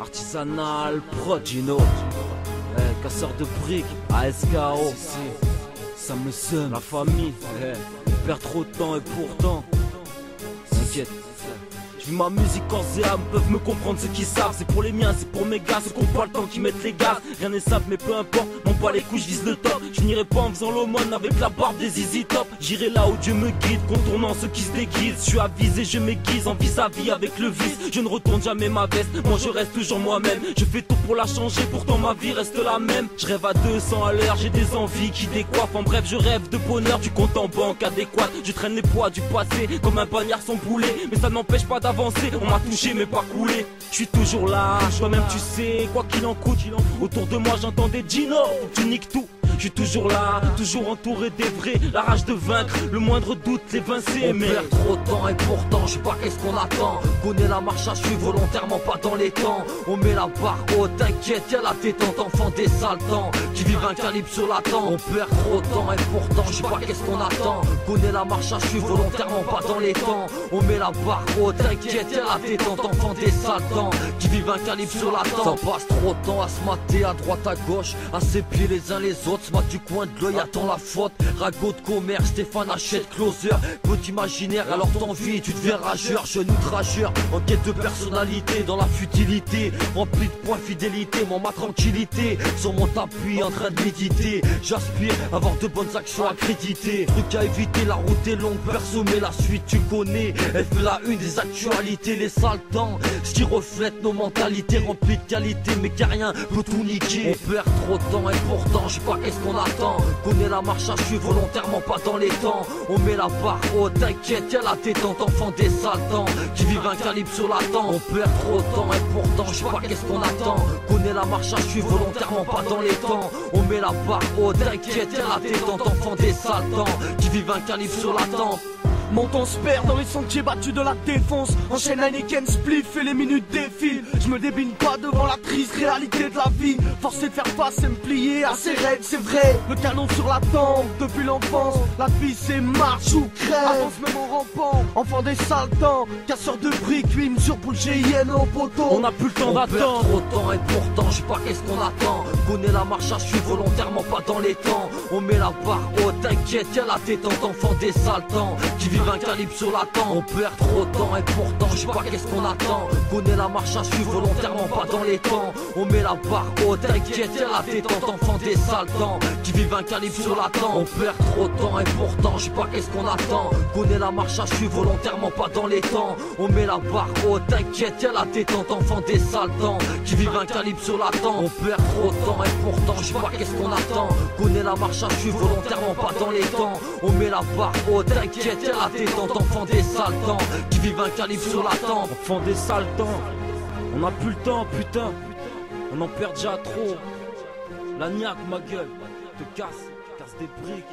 Artisanal, Pro Gino, eh, casseur de briques, ASKO, ça me sonne, la famille, eh, on perd trop de temps et pourtant, t'inquiète. Ma musique corps et âme, peuvent me comprendre ceux qui savent. C'est pour les miens, c'est pour mes gars, ceux ont pas le temps qui mettent les gaz. Rien n'est simple, mais peu importe, m'en pas les couilles, je vise le top. Je n'irai pas en faisant l'aumône avec la barbe des easy top. J'irai là où Dieu me guide, contournant ceux qui se déguisent. Je suis avisé, je m'aiguise en vis-à-vis avec le vice. Je ne retourne jamais ma veste, moi je reste toujours moi-même. Je fais tout pour la changer, pourtant ma vie reste la même. Je rêve à 200 à l'heure, j'ai des envies qui décoiffent. En bref, je rêve de bonheur, du compte en banque adéquat. Je traîne les poids du passé comme un bagnard sans poulet. Mais ça n'empêche pas on m'a touché mais pas coulé. Je suis toujours là, toi-même tu sais, quoi qu'il en coûte. Autour de moi j'entends des Gino, tu niques tout. Je suis toujours là, toujours entouré des vrais, la rage de vaincre, le moindre doute l'évincer. On perd trop de temps et pourtant, je sais pas qu'est-ce qu'on attend. Connais la marche à suivre volontairement, pas dans les temps. On met la barre haute, t'inquiète, y'a la détente, enfant des sales temps. Qui vivent un calibre sur la temps. On perd trop de temps et pourtant, je sais pas qu'est-ce qu'on attend. Connais la marche à suivre volontairement, pas dans les temps. On met la barre haute, t'inquiète, y'a la détente, enfant des sales temps. Qui vivent un calibre sur la temps. Ça passe trop de temps à se mater à droite, à gauche, à s'épier les uns les autres. Du coin de l'œil attend la faute. Ragot de commerce, Stéphane achète closer. Petit imaginaire alors t'envie Tu deviens rageur, genou trageur En quête de personnalité dans la futilité. Rempli de points fidélité, mon ma tranquillité. Sur mon tapis en train de méditer. J'aspire avoir de bonnes actions accréditées. Truc à éviter, la route est longue Perso mais la suite tu connais. Elle fait la une des actualités Les sales temps, ce qui reflète nos mentalités Remplies de qualité mais qu'à rien peut tout niquer. On perd trop de temps et pourtant je pas qu'est-ce qu'on attend. Connais la marche à suivre volontairement pas dans les temps. On met la barre haute, t'inquiète y'a la détente Enfant des sales qui vivent un calibre sur la temps On perd trop de temps et pourtant je sais pas qu'est-ce qu'on attend. Connais la marche à suivre volontairement pas dans les temps. On met la barre haute, t'inquiète y'a la détente Enfant des sales qui vivent un calibre sur la temps mon temps se perd dans les sentiers battus de la défense. Enchaîne Heineken, spliff et les minutes défilent. Je me débine pas devant la triste réalité de la vie. Forcé de faire face et me plier à ses règles, c'est vrai. Le canon sur la tempe depuis l'enfance. La vie c'est marche ou crève. Avance même en rampant, enfant des sales temps Casseur de briques, oui mesure pour le GIN au poteau. On a plus le temps d'attendre. trop de temps et pourtant je sais pas qu'est-ce qu'on attend. Connais la marche à suivre volontairement pas dans les temps. On met la barre haute, t'inquiète y'a la détente enfant des sales temps Qui un calibre sur la temps On perd trop de temps et pourtant je sais pas qu'est-ce qu'on attend? Connais la marche à suivre volontairement pas dans les temps. On met la barre haute, t'inquiète la détente enfant des sales temps Qui vivent un calibre sur la temps On perd trop de temps et pourtant je sais pas qu'est-ce qu'on attend? Connais la marche à suivre volontairement pas dans les temps. On met la barre haute, t'inquiète la détente enfant des sales temps Qui vivent un calibre sur la temps On perd trop de temps et pourtant je sais pas qu'est-ce qu'on attend? Connais la marche à suivre volontairement pas dans les temps. On met la barre haute, t'inquiète y'a la détente enfant des sales temps Qui vivent un calibre sur la tempe. Enfant des sales temps On a plus le temps putain. On en perd déjà trop. La niaque ma gueule. Te casse, casse des briques